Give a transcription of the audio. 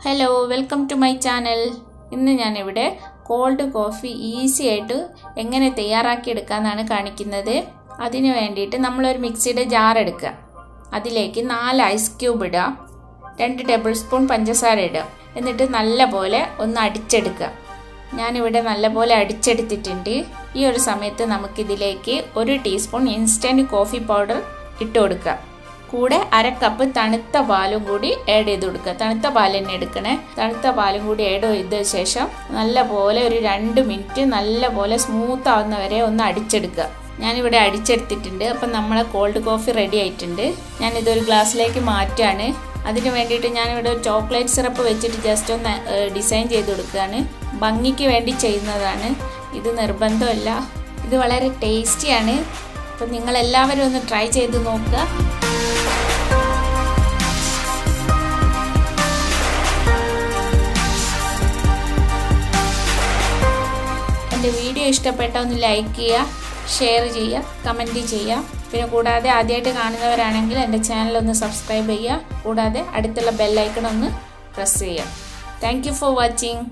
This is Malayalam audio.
Hello welcome to my channel ഇന്ന് ഞാനിവിടെ കോൾഡ് കോഫി ഈസി ആയിട്ട് എങ്ങനെ തയ്യാറാക്കിയെടുക്കാമെന്നാണ് കാണിക്കുന്നത്. അതിന് വേണ്ടിയിട്ട് നമ്മളൊരു മിക്സിയുടെ ജാർ എടുക്കുക. അതിലേക്ക് നാല് ഐസ് ക്യൂബ് ഇടുക. രണ്ട് ടേബിൾ സ്പൂൺ പഞ്ചസാര ഇടുക. എന്നിട്ട് നല്ല പോലെ ഒന്ന് അടിച്ചെടുക്കുക. ഞാനിവിടെ നല്ല പോലെ അടിച്ചെടുത്തിട്ടുണ്ട്. ഈ ഒരു സമയത്ത് നമുക്കിതിലേക്ക് ഒരു ടീസ്പൂൺ ഇൻസ്റ്റന്റ് കോഫി പൗഡർ ഇട്ട് കൊടുക്കുക. കൂടെ അര കപ്പ് തണുത്ത പാലും കൂടി ആഡ് ചെയ്ത് കൊടുക്കുക. തണുത്ത പാൽ തന്നെ എടുക്കണേ. തണുത്ത പാലും കൂടി ആഡ് ചെയ്ത ശേഷം നല്ല പോലെ ഒരു രണ്ട് മിനിറ്റ് നല്ല പോലെ സ്മൂത്ത് ആവുന്ന വരെ ഒന്ന് അടിച്ചെടുക്കുക. ഞാനിവിടെ അടിച്ചെടുത്തിട്ടുണ്ട്. അപ്പം നമ്മളെ കോൾഡ് കോഫി റെഡി ആയിട്ടുണ്ട്. ഞാനിതൊരു ഗ്ലാസ്സിലേക്ക് മാറ്റുകയാണ്. അതിന് വേണ്ടിയിട്ട് ഞാനിവിടെ ചോക്ലേറ്റ് സിറപ്പ് വെച്ചിട്ട് ജസ്റ്റ് ഒന്ന് ഡിസൈൻ ചെയ്ത് കൊടുക്കുകയാണ്. ഭംഗിക്ക് വേണ്ടി ചെയ്യുന്നതാണ്. ഇത് നിർബന്ധമല്ല. ഇത് വളരെ ടേസ്റ്റിയാണ് അപ്പം നിങ്ങളെല്ലാവരും ഒന്ന് ട്രൈ ചെയ്ത് നോക്കുക. എന്റെ വീഡിയോ ഇഷ്ടപ്പെട്ട ഒന്ന് ലൈക്ക് ചെയ്യുക ഷെയർ ചെയ്യുക കമന്റ് ചെയ്യുക. പിന്നെ കൂടാതെ ആദ്യമായിട്ട് കാണുന്നവരാണെങ്കിൽ എന്റെ ചാനൽ ഒന്ന് സബ്സ്ക്രൈബ് ചെയ്യുക. കൂടാതെ അടുത്തുള്ള ബെല്ലൈക്കൺ ഒന്ന് പ്രസ് ചെയ്യുക. Thank for watching